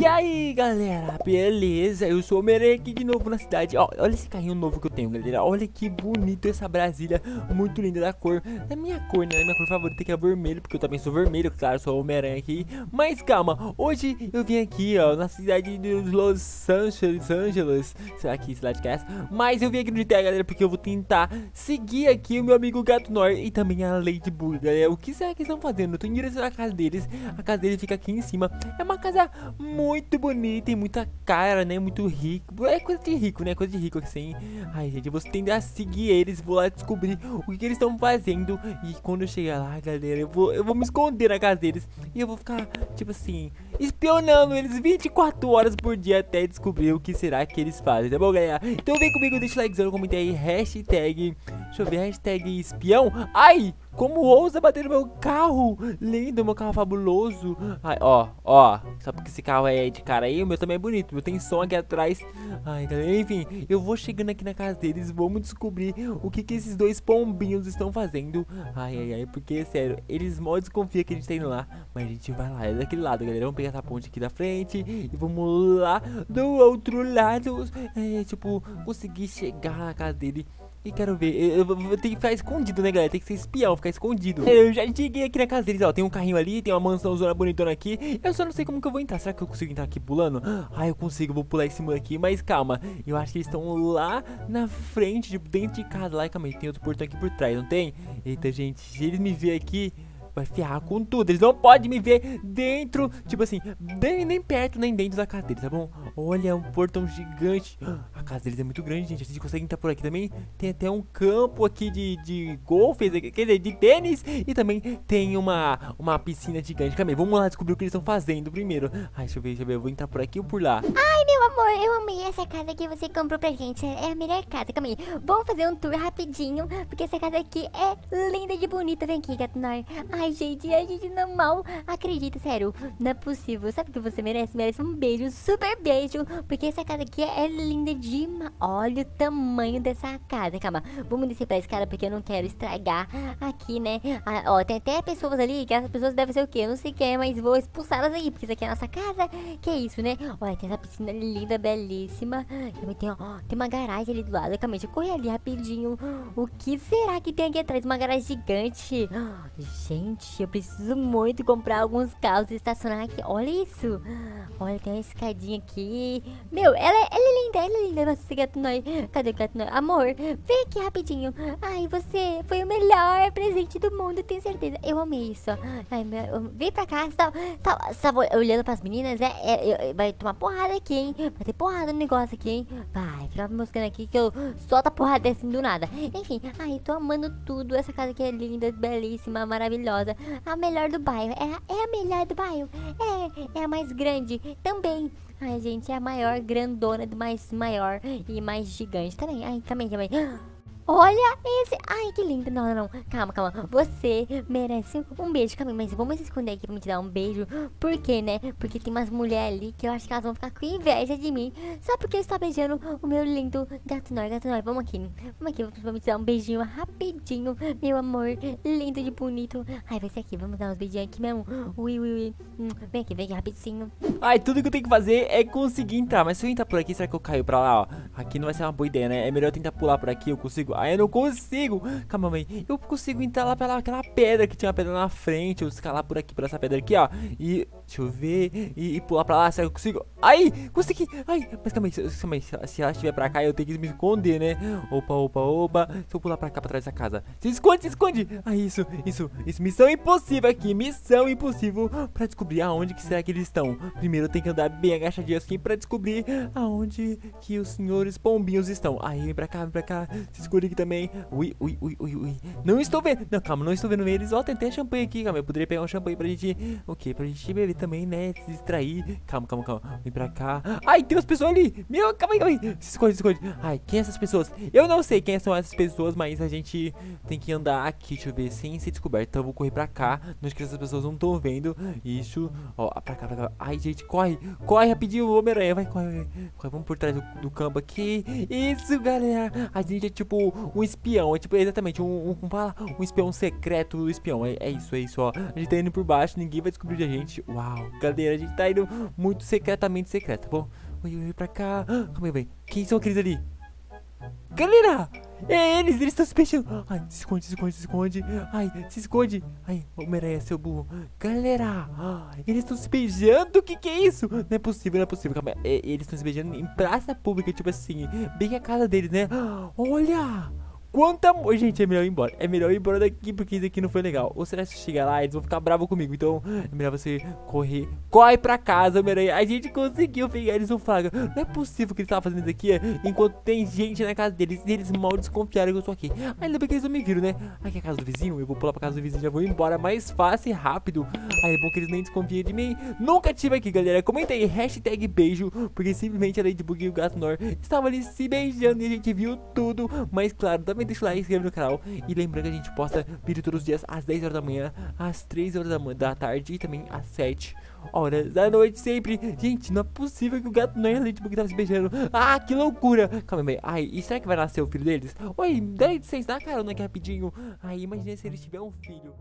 E aí galera, beleza? Eu sou o Homem-Aranha aqui de novo na cidade. Ó, Olha esse carrinho novo que eu tenho galera. Olha que bonito essa Brasília. Muito linda da cor. Da minha cor, né? Minha cor favorita que é vermelho Porque eu também sou vermelho, claro, sou Homem-Aranha aqui Mas calma, hoje eu vim aqui ó Na cidade dos Los Angeles, Angeles. Será que cidade que é essa? Mas eu vim aqui no GTA galera Porque eu vou tentar seguir aqui o meu amigo Gato Nor E também a Lady Bug galera. O que será que eles estão fazendo? Eu tô em direção à casa deles. A casa deles fica aqui em cima. É uma casa muito muito bonito, tem muita cara, né? Muito rico. É coisa de rico, né? Coisa de rico, assim. Ai, gente, eu vou tender a seguir eles, vou lá descobrir o que, que eles estão fazendo. E quando eu chegar lá, galera, eu vou, eu vou me esconder na casa deles. E eu vou ficar, tipo assim, espionando eles 24 horas por dia até descobrir o que será que eles fazem, tá bom, galera? Então vem comigo, deixa o likezão, comenta aí, hashtag, deixa eu ver, hashtag espião. Ai! Como ousa bater no meu carro? Lindo, meu carro fabuloso. Ai, ó, ó. Só porque esse carro é de cara aí, o meu também é bonito. O meu tem som aqui atrás. Ai, galera, enfim. Eu vou chegando aqui na casa deles. Vamos descobrir o que, que esses dois pombinhos estão fazendo. Ai, ai, ai. Porque, sério, eles mal desconfiam que a gente tá indo lá. Mas a gente vai lá. É daquele lado, galera. Vamos pegar essa ponte aqui da frente. E vamos lá do outro lado. É, tipo, conseguir chegar na casa dele. E quero ver, eu, vou ter que ficar escondido, né, galera? Tem que ser espião, ficar escondido Eu já cheguei aqui na casa deles, ó Tem um carrinho ali, tem uma mansão zona bonitona aqui Eu só não sei como que eu vou entrar Será que eu consigo entrar aqui pulando? Ah, eu consigo, vou pular esse muro aqui Mas calma, eu acho que eles estão lá na frente, tipo, dentro de casa Lá, calma aí, tem outro portão aqui por trás, não tem? Eita, gente, se eles me verem aqui vai ferrar com tudo. Eles não podem me ver dentro, tipo assim, nem, nem perto, nem dentro da casa deles, tá bom? Olha, um portão gigante. A casa deles é muito grande, gente. A gente consegue entrar por aqui também. Tem até um campo aqui de, de golfe, quer dizer, de tênis. E também tem uma, uma piscina gigante. Calma aí, vamos lá descobrir o que eles estão fazendo primeiro. Ai, deixa eu ver, deixa eu ver. Eu vou entrar por aqui ou por lá? Ai, meu amor, eu amei essa casa que você comprou pra gente. É a melhor casa. Calma aí. Vamos fazer um tour rapidinho, porque essa casa aqui é linda de bonita. Vem aqui, gato Ai, Ai, gente, a gente não mal acredita, sério. Não é possível. Sabe o que você merece? Merece um beijo, super beijo. Porque essa casa aqui é linda demais. Olha o tamanho dessa casa. Calma, vamos descer pra escada porque eu não quero estragar aqui, né? Ah, ó, tem até pessoas ali que essas pessoas devem ser o quê? Eu não sei quem é, mas vou expulsá-las aí. Porque isso aqui é a nossa casa. Que é isso, né? Olha, tem essa piscina linda, belíssima. Tem, ó, tem uma garagem ali do lado. Calma, deixa eu correr ali rapidinho. O que será que tem aqui atrás? Uma garagem gigante. Gente, eu preciso muito comprar alguns carros e estacionar aqui. Olha isso. Olha, tem uma escadinha aqui. Meu, ela, é, ela é linda, ela é linda. Nossa, gato nós. Cadê o gato nós? Amor, vem aqui rapidinho. Ai, você foi o melhor presente do mundo, tenho certeza. Eu amei isso. Ai, meu, vem pra cá. Você tá, tá, tá olhando pras meninas? É, é, vai tomar porrada aqui, hein? Vai ter porrada no negócio aqui, hein? Vai, fica me mostrando aqui que eu solto a porrada assim do nada. Enfim, ai, tô amando tudo. Essa casa aqui é linda, belíssima, maravilhosa a melhor do bairro. É, é a melhor do bairro. É, é a mais grande também. Ai, gente, é a maior, grandona, mais maior e mais gigante também. Ai, também, também. Olha esse. Ai, que lindo. Não, não, não. Calma, calma. Você merece um beijo. Calma, mas vamos se esconder aqui pra me te dar um beijo. Por quê, né? Porque tem umas mulheres ali que eu acho que elas vão ficar com inveja de mim. Só porque eu estou beijando o meu lindo gato nós, gato nós. Vamos aqui. Vamos aqui me te dar um beijinho rapidinho. Meu amor. Lindo de bonito. Ai, vai ser aqui. Vamos dar uns beijinhos aqui mesmo. Ui, ui, ui. Hum, vem aqui, vem aqui rapidinho. Ai, tudo que eu tenho que fazer é conseguir entrar. Mas se eu entrar por aqui, será que eu caio pra lá, ó? Aqui não vai ser uma boa ideia, né? É melhor eu tentar pular por aqui. Eu consigo. Aí eu não consigo. Calma, mãe. Eu consigo entrar lá pela aquela pedra que tinha uma pedra na frente. Eu escalar por aqui, por essa pedra aqui, ó. E deixa eu ver. E, e pular pra lá. Será que eu consigo? Aí, consegui. Ai, mas calma aí. Calma aí. Se ela estiver pra cá, eu tenho que me esconder, né? Opa, opa, opa. Se eu pular pra cá, pra trás da casa. Se esconde, se esconde. Ah, isso, isso, isso. Missão impossível aqui. Missão impossível pra descobrir aonde que será que eles estão. Primeiro eu tenho que andar bem agachadinho assim pra descobrir aonde que os senhores pombinhos estão. Aí, vem pra cá, vem pra cá. Se esconde aqui também. Ui, ui, ui, ui, ui. Não estou vendo. Não, calma, não estou vendo eles. Ó, tem até champanhe aqui, calma. Eu poderia pegar um champanhe pra gente. O quê? Pra gente beber também, né? Se distrair. Calma, calma, calma. Vem pra cá. Ai, tem umas pessoas ali. Meu, calma aí, calma aí. Se esconde, se esconde. Ai, quem é essas pessoas? Eu não sei quem são essas pessoas, mas a gente tem que andar aqui, deixa eu ver, sem ser descoberto. Então eu vou correr pra cá. Não que essas pessoas não estão vendo. Isso. Ó, pra cá, pra cá. Ai, gente, corre. Corre rapidinho, Homem-Aranha. Vai, corre, corre. Vamos por trás do, do campo aqui. Isso, galera. A gente é tipo um espião. É tipo exatamente um, um, um, um espião secreto espião. É, é, isso, é isso, ó. A gente tá indo por baixo, ninguém vai descobrir a gente. Uau, Uau, galera, a gente tá indo muito secretamente secreto, tá bom? Oi, oi, pra cá. Calma aí. Quem são aqueles ali? Galera! É eles, eles estão se mexendo. Ai, se esconde, se esconde, se esconde. Ai, se esconde. Ai, Homem-Aranha, seu burro. Galera, eles estão se beijando. O que que é isso? Não é possível, não é possível. Calma, é, eles estão se beijando em praça pública, tipo assim, bem a casa deles, né? Olha! Quanta. Gente, é melhor ir embora. É melhor ir embora daqui porque isso aqui não foi legal. Ou será que chegar lá, eles vão ficar bravos comigo. Então, é melhor você correr. Corre pra casa, Homem-Aranha. A gente conseguiu pegar eles no flagra. Não é possível que eles estavam fazendo isso aqui é, enquanto tem gente na casa deles. E eles mal desconfiaram que eu tô aqui. Ainda bem que eles não me viram, né? Aqui é a casa do vizinho. Eu vou pular pra casa do vizinho. Já vou embora mais fácil e rápido. Aí é bom que eles nem desconfiem de mim. Nunca tive aqui, galera. Comenta aí. Hashtag beijo. Porque simplesmente a Ladybug e o Gato Nor estavam ali se beijando e a gente viu tudo. Mas claro, também deixa o like, inscreve no canal. E lembrando que a gente posta vídeo todos os dias às 10 horas da manhã, às 3 horas da, da tarde e também às 7 horas da noite sempre. Gente, não é possível que o gato não é Ladybug tava se beijando. Ah, que loucura. Calma aí. Ai, e será que vai nascer o filho deles? Oi, dá licença, dá carona aqui rapidinho. Ai, imagina se eles tiverem um filho.